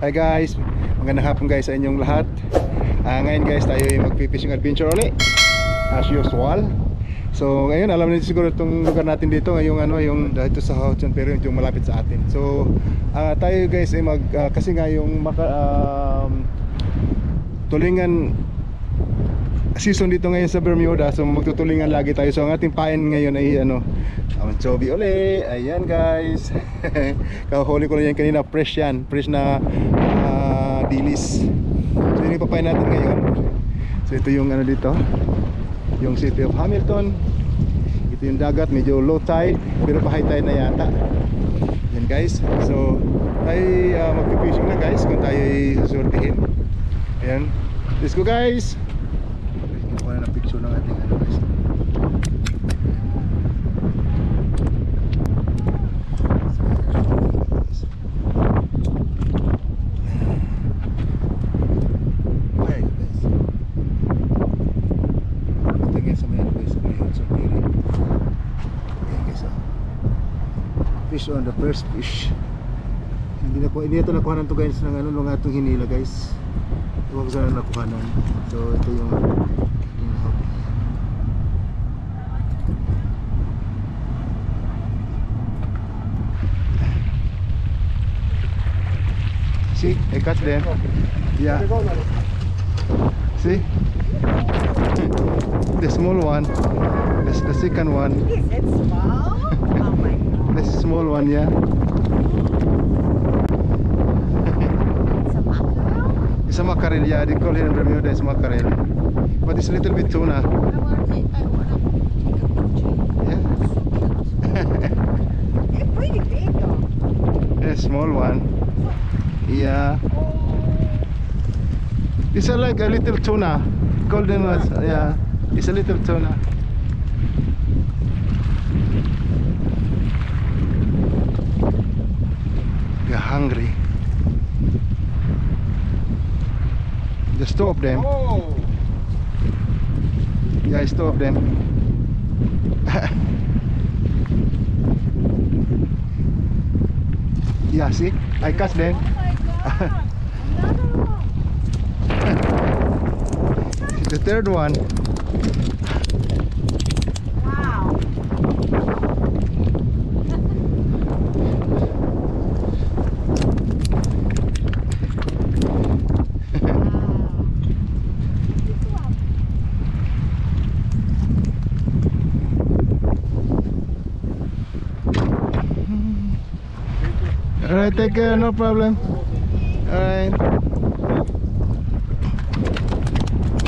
Hi guys, magandang hapon guys sa inyong lahat. Ah, Ngayon guys tayo ay magpipishing adventure ulit As usual. So ngayon alam niyo siguro itong lugar natin dito Ngayong ano, yung dito sa Houchan pero yung malapit sa atin. So ah, tayo guys ay mag, ah, kasi nga yung maka, um, tulingan season dito ngayon sa Bermuda. So magtutulingan lagi tayo. So ang ating pain ngayon ay ano anchovy uli. Ayan guys. Kahuli ko lang yan kanina. Fresh yan. Fresh na ah, dilis. So yun yung papain natin ngayon. So ito yung ano dito. Yung city of Hamilton. Ito yung dagat. Medyo low tide. Pero pa high tide na yata. Yan guys. So tayo uh, magpipishing na guys kung tayo ay susurtihin ayan. Let's go guys. na picture ng ating ano guys. Fish on the first fish. Hindi na po, hindi ito nakuha to guys ng ano, nung atong hinila guys. Huwag sana nakuhanan. So ito yung See, I catch them. Yeah. See? The small one. This the second one. Is it small? oh my god. This small one, yeah. It's a mackerel? It's a mackerel, yeah. They call it in Bermuda it's mackerel. But it's a little bit tuna. I want to take, I want to Yeah. take a picture. It's pretty big though. A small one. Yeah. It's a, like a little tuna. Golden was, yeah. It's a little tuna. You're hungry. Two of them. Oh, Yeah, of them. yeah, see? I catch them. Oh my god. Another one. The third one. Wow. Wow. This one. Alright, take care, no problem. Alright.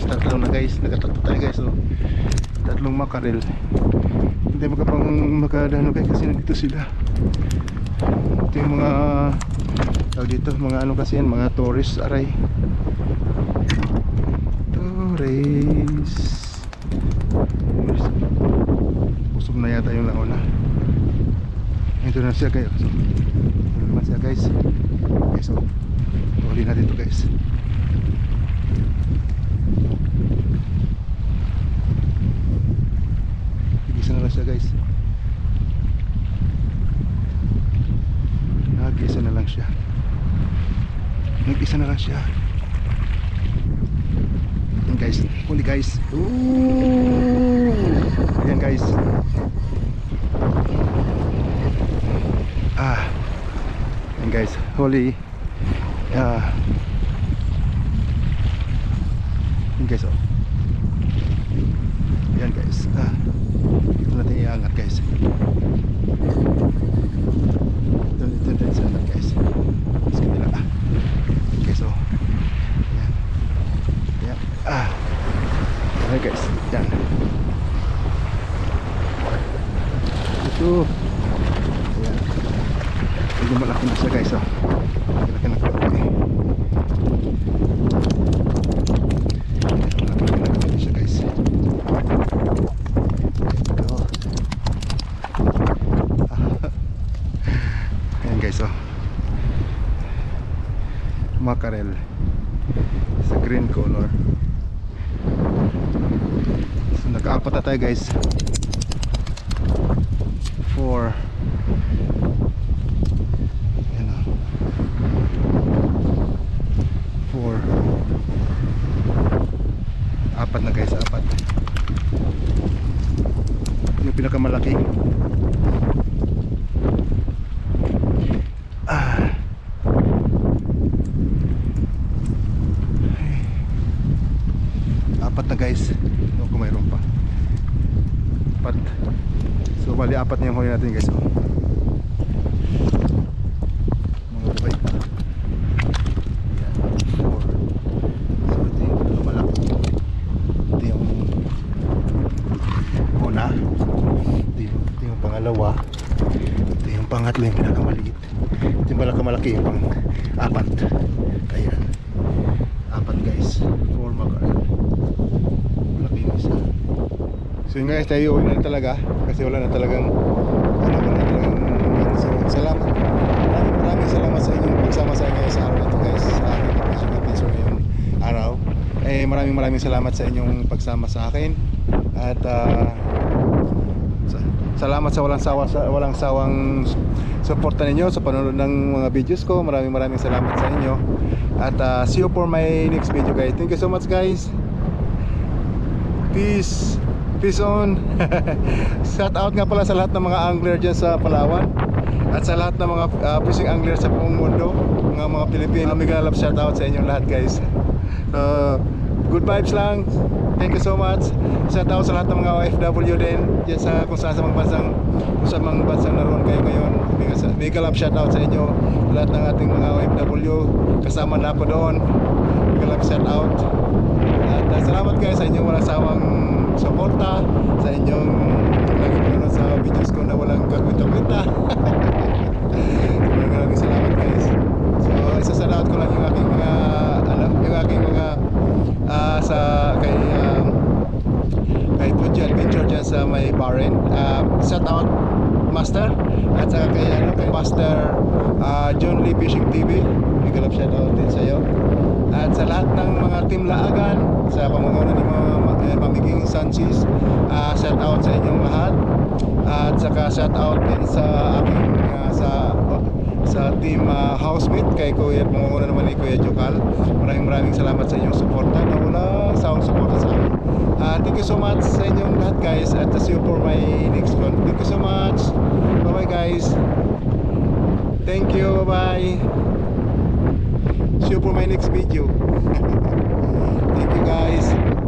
Tatlo na guys, nakatatlo tayo guys. So, tatlong makarel. Hindi makapang makadano kayo kasi nandito sila. Ito yung mga tawag dito, mga ano kasi yan, mga tourist aray. Tourist. Tourist. Busog na yata yung nauna. Ito na siya kayo. So, guys. Okay, so uli natin ito guys. Igisa na lang siya guys. Nag-isa na lang siya. Nag-isa na lang siya. Yan guys. Huli guys. Ooh! Ayan guys. Ah. Yan guys. Huli. Ah. Yan guys oh. Yan guys. Ah. Dito natin iangat guys. Ito, ito, ito, ito, ito guys. Sa kanila. Ah. channel sa green color. So nag-apat na tayo guys. 4 apat na guys apat. Yung pinakamalaki. Apat na guys. O kung mayroon pa. Apat. So bali apat na yung huli natin guys. Oh. Mga buhay. So ito yung pinakamalaki. Ito yung una. Ito yung, ito yung pangalawa. Ito yung pangatlo yung pinakamaliit. Ito yung pinakamalaki yung pang apat. Ayan. Apat guys. Four mag Malaki yung isa. So yun guys, tayo uwi na talaga kasi wala na talagang wala na talagang salamat. Maraming maraming salamat sa inyong pagsama sa inyo sa araw na ito guys sa aking episode episode ngayong araw. Eh maraming maraming salamat sa inyong pagsama sa akin at sa- salamat sa walang sawa sa walang sawang suporta ninyo sa panonood ng mga videos ko. Maraming maraming salamat sa inyo. At ah, see you for my next video guys. Thank you so much guys. Peace. Peace on. Shout out nga pala sa lahat ng mga angler dyan sa Palawan. At sa lahat ng mga uh, fishing angler sa buong mundo. Mga mga Pilipino. Mega love shout out sa inyong lahat guys. So, good vibes lang. Thank you so much. Shout out sa lahat ng mga OFW din. Dyan sa kung saan sa mga bansang kung saan mga bansang naroon kayo ngayon. Mega love shout out sa inyo. Lahat ng ating mga OFW. Kasama na ako doon. Mega love shout out. At uh, salamat guys sa inyong walang sawang suporta, sa inyong lagi pinanood sa videos ko na walang kakwita-kwita. Maraming maraming salamat guys. So isasalamat ko lang yung aking mga ano, yung aking mga ah, sa kay um, kay Fuji Adventure dyan sa may Bahrain. Uh, shout out Master at saka kay ano kay Master ah, John Lee Fishing TV. Big love shout out din sa iyo. At sa lahat ng mga team laagan sa pamumuno ni mga eh, pamiging Sanchez, ah, shout out sa inyong lahat. At saka shout out din sa aking ah, sa sa team ah, housemate kay Kuya pamumuno naman ni Kuya Jokal. Maraming maraming salamat sa inyong suporta na wala sawang suporta sa akin. Ah, thank you so much sa inyong lahat guys at see you for my next one. Thank you so much. Bye bye guys. Thank you. Bye bye. See you for my next video.